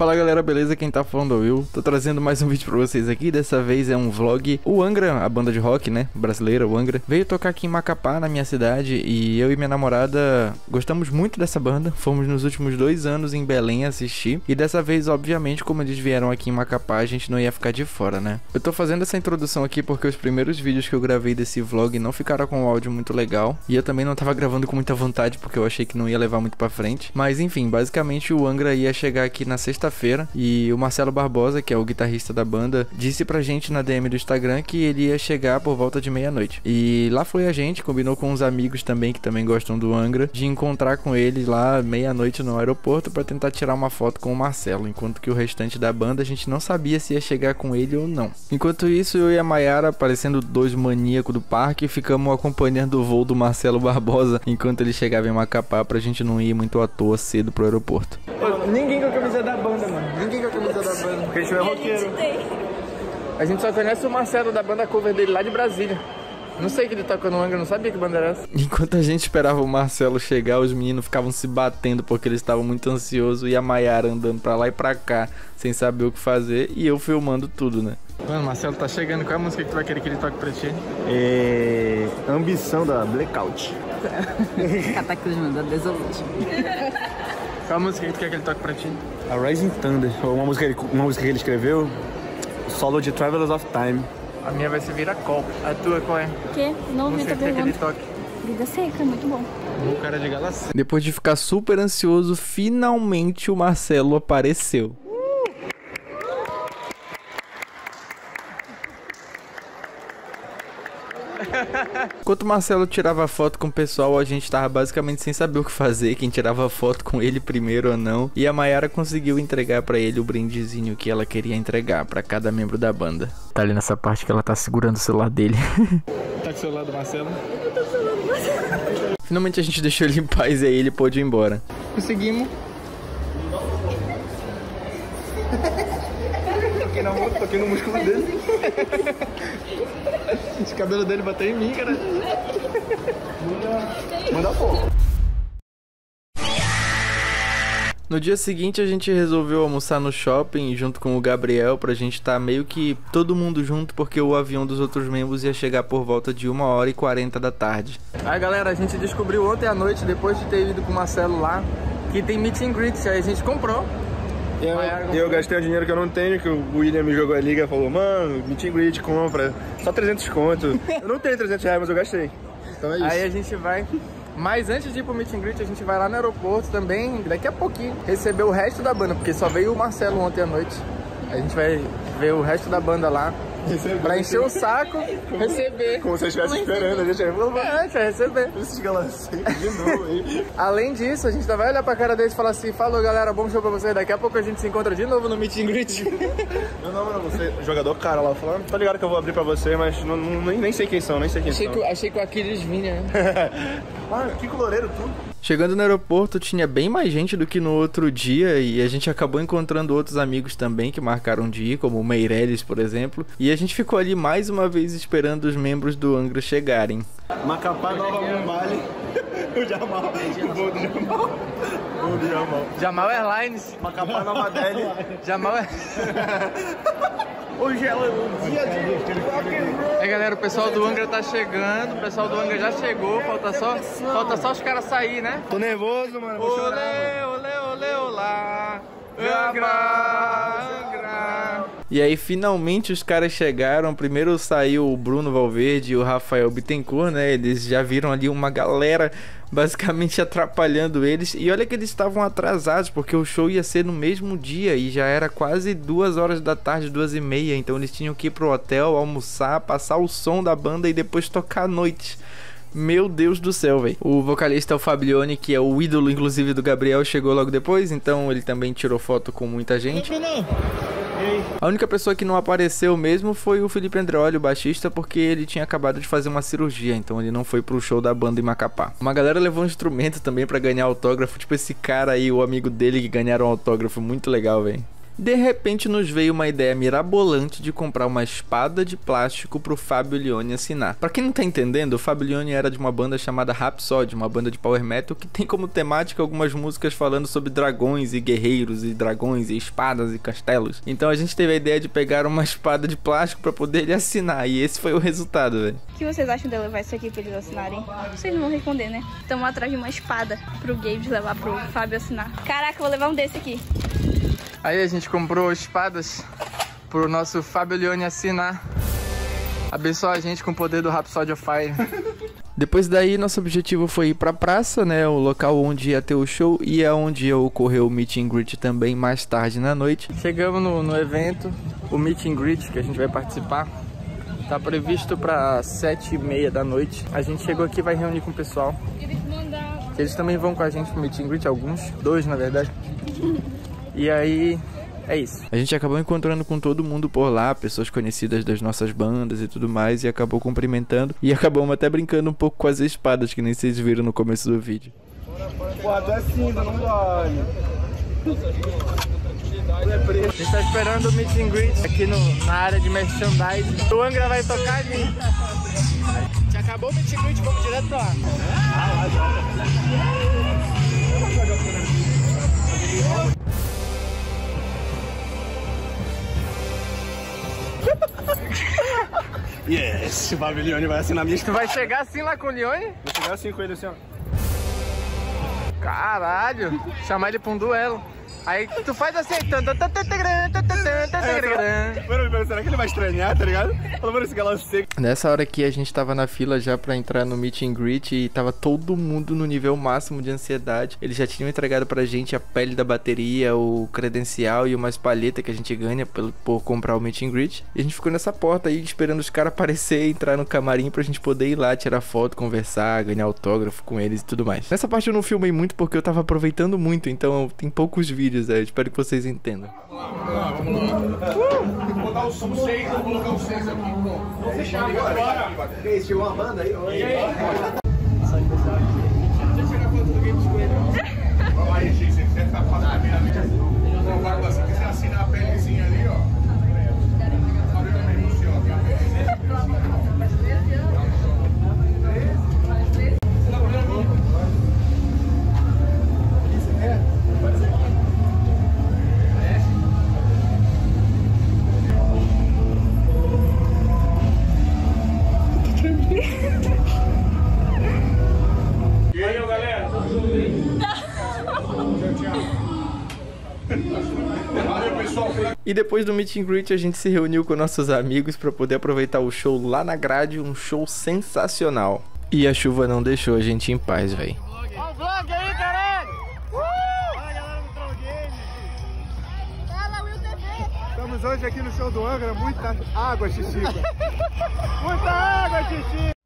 Fala galera, beleza? Quem tá falando é o Will. Tô trazendo mais um vídeo pra vocês aqui. Dessa vez é um vlog. O Angra, a banda de rock, né? Brasileira, o Angra, veio tocar aqui em Macapá, na minha cidade. E eu e minha namorada gostamos muito dessa banda. Fomos nos últimos dois anos em Belém assistir. E dessa vez, obviamente, como eles vieram aqui em Macapá, a gente não ia ficar de fora, né? Eu tô fazendo essa introdução aqui porque os primeiros vídeos que eu gravei desse vlog não ficaram com o áudio muito legal. E eu também não tava gravando com muita vontade porque eu achei que não ia levar muito pra frente. Mas enfim, basicamente o Angra ia chegar aqui na sexta sexta-feira e o Marcelo Barbosa, que é o guitarrista da banda, disse pra gente na DM do Instagram que ele ia chegar por volta de meia-noite. E lá foi a gente, combinou com uns amigos também que também gostam do Angra, de encontrar com ele lá meia-noite no aeroporto para tentar tirar uma foto com o Marcelo, enquanto que o restante da banda a gente não sabia se ia chegar com ele ou não. Enquanto isso, eu e a Mayara, parecendo dois maníacos do parque, ficamos acompanhando o voo do Marcelo Barbosa enquanto ele chegava em Macapá pra gente não ir muito à toa cedo pro aeroporto. Ninguém com a camisa da banda, mano. Ninguém com a camisa da banda. Porque a gente não é roqueiro. A gente só conhece o Marcelo da banda cover dele lá de Brasília. Não sei que ele toca no Angra, não sabia que banda era essa. Enquanto a gente esperava o Marcelo chegar, os meninos ficavam se batendo porque eles estavam muito ansiosos e a Maiara andando pra lá e pra cá, sem saber o que fazer, e eu filmando tudo, né? Mano, Marcelo tá chegando. Qual é a música que tu vai querer que ele toque pra ti? É... Ambição da Blackout. Cataclismo da Desolation. Qual a música que tu quer que ele toque pra ti? A Rising Thunder. Uma música, que ele- uma música que ele escreveu. Solo de Travelers of Time. A minha vai ser Viracol. A tua qual é? Que? Não ouvi tua que tu quer que ele pergunta. toque? Vida seca, muito bom. O cara de Galacê. Depois de ficar super ansioso, finalmente o Marcelo apareceu. Enquanto o Marcelo tirava foto com o pessoal, a gente tava basicamente sem saber o que fazer, quem tirava foto com ele primeiro ou não. E a Mayara conseguiu entregar pra ele o brindezinho que ela queria entregar pra cada membro da banda. Tá ali nessa parte que ela tá segurando o celular dele. Tá com o celular do Marcelo? Finalmente a gente deixou ele em paz e aí ele pôde ir embora. Conseguimos. Toquei na moto, toquei no músculo dele. Esse cabelo dele bateu em mim, cara. Manda fogo. No dia seguinte a gente resolveu almoçar no shopping junto com o Gabriel pra gente estar tá meio que todo mundo junto porque o avião dos outros membros ia chegar por volta de 1 hora e 40 da tarde. Aí galera, a gente descobriu ontem à noite, depois de ter ido com o Marcelo lá, que tem meet and greet, aí a gente comprou. Eu, eu gastei o dinheiro que eu não tenho, que o William me jogou a liga e falou, mano, meet and greet, compra. Só 300 conto. eu não tenho 300 reais, mas eu gastei. Então é isso. Aí a gente vai. Mas antes de ir pro meet and greet, a gente vai lá no aeroporto também, daqui a pouquinho, receber o resto da banda, porque só veio o Marcelo ontem à noite. A gente vai ver o resto da banda lá. Pra encher o saco, receber. Como se eu estivesse esperando, a gente aí falou, É, a gente vai receber. esses de novo aí. Além disso, a gente ainda vai olhar pra cara deles e falar assim: falou galera, bom show pra vocês. Daqui a pouco a gente se encontra de novo no meet and greet. Não, não, não, você, jogador cara lá, falando, tá ligado que eu vou abrir pra você, mas não, não- nem, nem sei quem são, nem sei quem achei, são. que, achei que o Aquiles vinha, né? Ah, que coloreiro tu. Chegando no aeroporto tinha bem mais gente do que no outro dia e a gente acabou encontrando outros amigos também que marcaram de ir, como o Meirelles, por exemplo, e a gente ficou ali mais uma vez esperando os membros do Angra chegarem. Macapá, Nova Mumbai. O Jamal. O voo do Jamal. O do Jamal. Jamal Airlines. Macapá, Nova Delhi. Jamal é. Hoje é o dia de... Galera, o pessoal do Angra tá chegando, o pessoal do Angra já chegou, falta só, falta só os caras sair, né? Tô nervoso, mano. Olê, olê, olê, olá. Angra, Angra. E aí finalmente os caras chegaram. Primeiro saiu o Bruno Valverde e o Rafael Bittencourt, né? Eles já viram ali uma galera basicamente atrapalhando eles. E olha que eles estavam atrasados, porque o show ia ser no mesmo dia e já era quase duas horas da tarde, duas e meia. Então eles tinham que ir pro hotel, almoçar, passar o som da banda e depois tocar à noite. Meu Deus do céu, velho. O vocalista, o Fablione, que é o ídolo, inclusive, do Gabriel, chegou logo depois. Então ele também tirou foto com muita gente. A única pessoa que não apareceu mesmo foi o Felipe Andreoli, o baixista, porque ele tinha acabado de fazer uma cirurgia, então ele não foi pro show da banda em Macapá. Uma galera levou um instrumento também pra ganhar autógrafo, tipo esse cara aí, o amigo dele que ganharam um autógrafo, muito legal, velho. De repente nos veio uma ideia mirabolante de comprar uma espada de plástico pro Fábio Leone assinar. Pra quem não tá entendendo, o Fábio Leone era de uma banda chamada Rhapsody, uma banda de power metal que tem como temática algumas músicas falando sobre dragões e guerreiros e dragões e espadas e castelos. Então a gente teve a ideia de pegar uma espada de plástico para poder ele assinar e esse foi o resultado, velho. O que vocês acham de eu levar isso aqui pra eles assinarem? Vocês não vão responder, né? Estamos atrás de uma espada pro Gabe levar pro Fábio assinar. Caraca, vou levar um desse aqui. Aí a gente comprou espadas pro nosso Fábio Leone assinar. Abençoa a gente com o poder do Rhapsody of Fire. Depois daí, nosso objetivo foi ir pra praça, né? O local onde ia ter o show e é onde ia ocorrer o meet and greet também mais tarde na noite. Chegamos no, no evento, o meet and greet que a gente vai participar. Tá previsto para sete e meia da noite. A gente chegou aqui e vai reunir com o pessoal. Eles também vão com a gente pro meet and greet, alguns, dois na verdade. E aí, é isso. A gente acabou encontrando com todo mundo por lá, pessoas conhecidas das nossas bandas e tudo mais, e acabou cumprimentando. E acabamos até brincando um pouco com as espadas, que nem vocês viram no começo do vídeo. Pô, tu é cinza, não vale. A gente tá esperando o meet and greet aqui no, na área de merchandising. O Angra vai tocar ali. Já acabou o meet and greet, vamos direto pra lá. Yes, o Babilônio vai assinar minha Tu vai chegar assim lá com o Leone? Vou chegar assim com ele assim, ó. Caralho, chamar ele pra um duelo. Aí tu faz assim. Será que ele vai estranhar, tá ligado? Menos esse galão seco. Nessa hora aqui a gente tava na fila já pra entrar no meet and greet e tava todo mundo no nível máximo de ansiedade. Eles já tinham entregado pra gente a pele da bateria, o credencial e uma espalheta que a gente ganha por, por comprar o meet and greet. E a gente ficou nessa porta aí esperando os caras aparecer entrar no camarim pra gente poder ir lá tirar foto, conversar, ganhar autógrafo com eles e tudo mais. Nessa parte eu não filmei muito porque eu tava aproveitando muito, então tem poucos vídeos aí. Espero que vocês entendam. Vou botar o som 6, vou colocar o 6 aqui. Vou fechar agora. Ei, chegou uma banda aí? Oi. Aí, X, você tá fazendo primeiramente assim. Não, vai assim, quiser assinar a pelezinha E depois do meet and greet a gente se reuniu com nossos amigos para poder aproveitar o show lá na grade, um show sensacional. E a chuva não deixou a gente em paz, velho. Ó o vlog aí, caralho! Fala, galera do Troll Game. Estamos hoje aqui no show do Angra, muita água, Xixica. muita água, Xixica.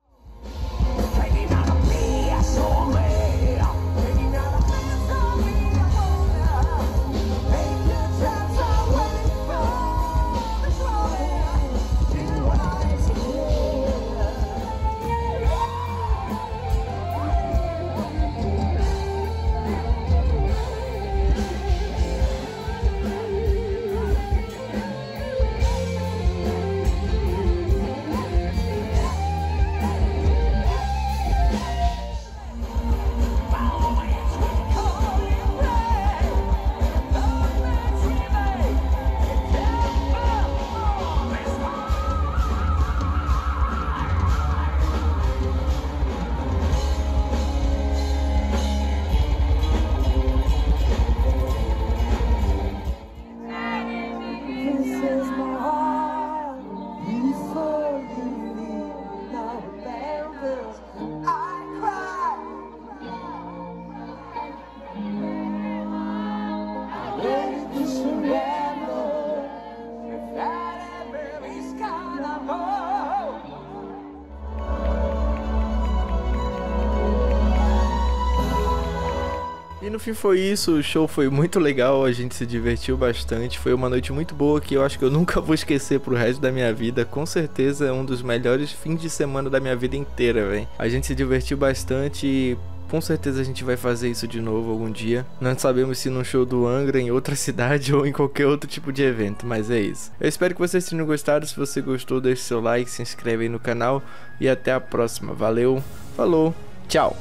No fim foi isso, o show foi muito legal, a gente se divertiu bastante, foi uma noite muito boa que eu acho que eu nunca vou esquecer pro resto da minha vida, com certeza é um dos melhores fins de semana da minha vida inteira, velho. A gente se divertiu bastante e Com certeza a gente vai fazer isso de novo algum dia. Não sabemos se num show do Angra, em outra cidade ou em qualquer outro tipo de evento, mas é isso. Eu espero que vocês tenham gostado. Se você gostou, deixe seu like, se inscreve aí no canal e até a próxima. Valeu, falou, tchau!